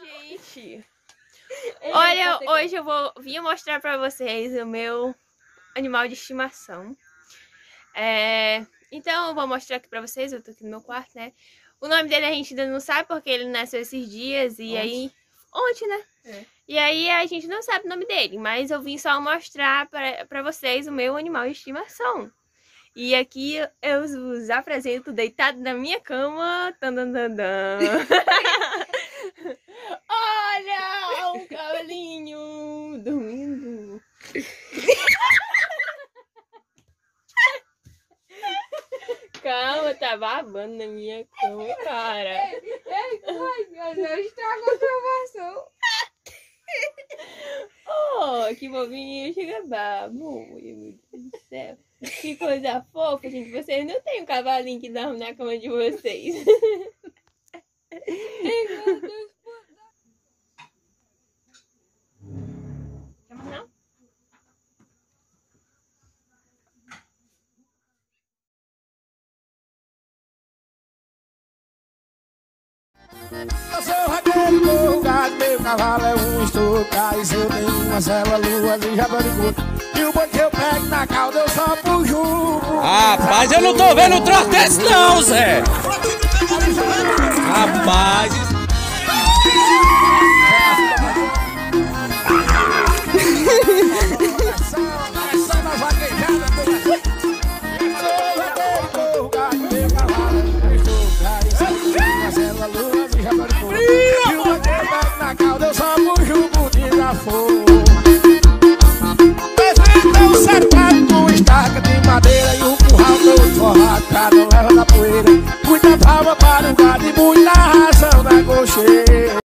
Oi, gente. Olha, hoje eu vou vir mostrar pra vocês o meu animal de estimação. É, então, eu vou mostrar aqui pra vocês, eu tô aqui no meu quarto, né? O nome dele a gente ainda não sabe, porque ele nasceu esses dias e Ontem. aí... Ontem, né? É. E aí a gente não sabe o nome dele, mas eu vim só mostrar pra, pra vocês o meu animal de estimação. E aqui eu os apresento deitado na minha cama. Tan, tan, tan, tan. Olha um cavalinho dormindo. Calma, tá babando na minha cama, cara. Ei, ai, meu Deus, estraga a gravação. Oh, que bobinho, chega babo. Meu Deus do céu. Que coisa fofa, gente. Vocês não têm um cavalinho que dorme na cama de vocês. Ei, meu Deus. Eu sou raqueiro do lugar, meu cavalo é um estocar E se eu tenho uma cela, lua de jabaricô E o boi que eu pego na cauda, eu só puxo. Rapaz, eu não tô vendo troço desse não, Zé. Rapaz, for Perfeito é com estaca de madeira E o curral todo forrado pra não levar da poeira. Muita palma para o gado e muita razão na cocheira.